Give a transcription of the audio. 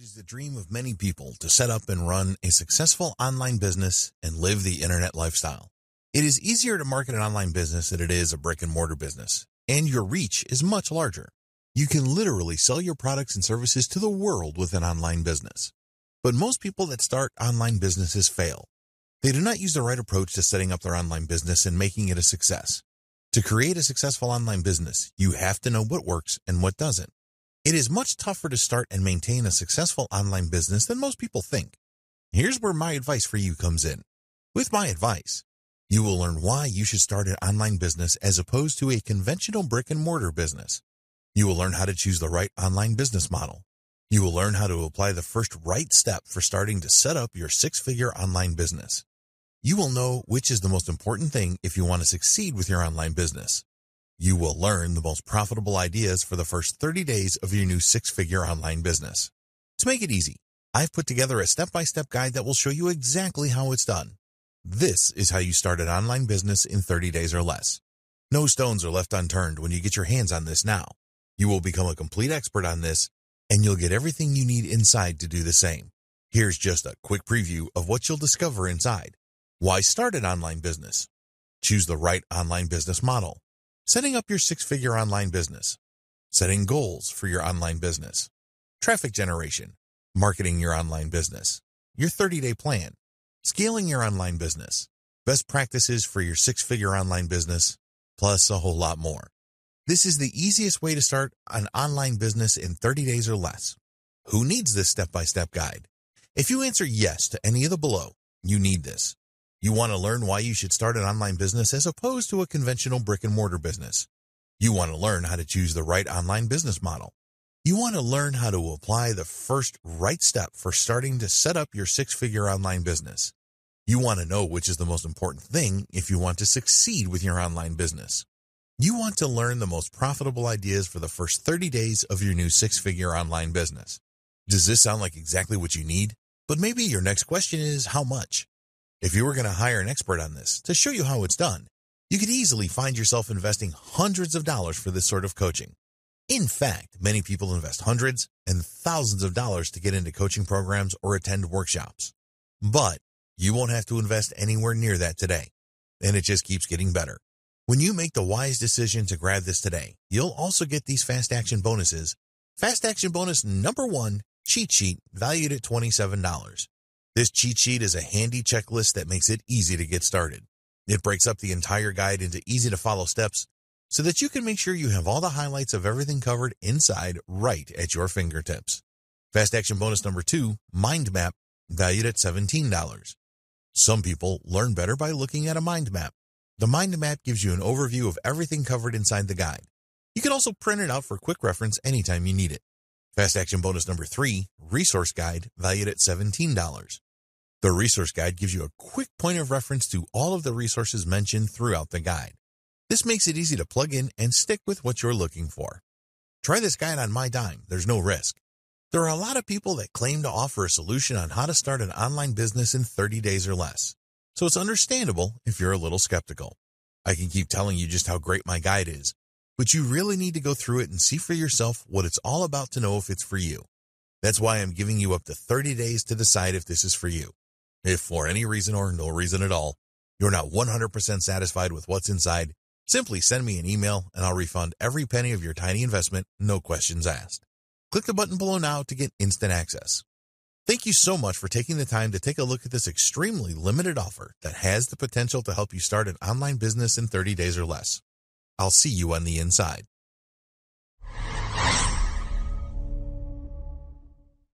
It is the dream of many people to set up and run a successful online business and live the internet lifestyle. It is easier to market an online business than it is a brick and mortar business, and your reach is much larger. You can literally sell your products and services to the world with an online business. But most people that start online businesses fail. They do not use the right approach to setting up their online business and making it a success. To create a successful online business, you have to know what works and what doesn't. It is much tougher to start and maintain a successful online business than most people think. Here's where my advice for you comes in. With my advice, you will learn why you should start an online business as opposed to a conventional brick and mortar business. You will learn how to choose the right online business model. You will learn how to apply the first right step for starting to set up your six-figure online business. You will know which is the most important thing if you want to succeed with your online business. You will learn the most profitable ideas for the first 30 days of your new six-figure online business. To make it easy, I've put together a step-by-step guide that will show you exactly how it's done. This is how you start an online business in 30 days or less. No stones are left unturned when you get your hands on this now. You will become a complete expert on this, and you'll get everything you need inside to do the same. Here's just a quick preview of what you'll discover inside. Why start an online business? Choose the right online business model. Setting up your six-figure online business. Setting goals for your online business. Traffic generation. Marketing your online business. Your 30-day plan. Scaling your online business. Best practices for your six-figure online business. Plus a whole lot more. This is the easiest way to start an online business in 30 days or less. Who needs this step-by-step guide? If you answer yes to any of the below, you need this. You want to learn why you should start an online business as opposed to a conventional brick and mortar business. You want to learn how to choose the right online business model. You want to learn how to apply the first right step for starting to set up your six-figure online business. You want to know which is the most important thing if you want to succeed with your online business. You want to learn the most profitable ideas for the first 30 days of your new six-figure online business. Does this sound like exactly what you need? But maybe your next question is how much? If you were going to hire an expert on this to show you how it's done, you could easily find yourself investing hundreds of dollars for this sort of coaching. In fact, many people invest hundreds and thousands of dollars to get into coaching programs or attend workshops. But you won't have to invest anywhere near that today. And it just keeps getting better. When you make the wise decision to grab this today, you'll also get these fast action bonuses. Fast action bonus number one, cheat sheet valued at $27. This cheat sheet is a handy checklist that makes it easy to get started. It breaks up the entire guide into easy to follow steps so that you can make sure you have all the highlights of everything covered inside right at your fingertips. Fast action bonus number two, mind map, valued at $17. Some people learn better by looking at a mind map. The mind map gives you an overview of everything covered inside the guide. You can also print it out for quick reference anytime you need it. Fast action bonus number three, resource guide, valued at $17. The resource guide gives you a quick point of reference to all of the resources mentioned throughout the guide. This makes it easy to plug in and stick with what you're looking for. Try this guide on my dime. There's no risk. There are a lot of people that claim to offer a solution on how to start an online business in 30 days or less. So it's understandable if you're a little skeptical. I can keep telling you just how great my guide is, but you really need to go through it and see for yourself what it's all about to know if it's for you. That's why I'm giving you up to 30 days to decide if this is for you. If for any reason or no reason at all, you're not 100% satisfied with what's inside, simply send me an email and I'll refund every penny of your tiny investment, no questions asked. Click the button below now to get instant access. Thank you so much for taking the time to take a look at this extremely limited offer that has the potential to help you start an online business in 30 days or less. I'll see you on the inside.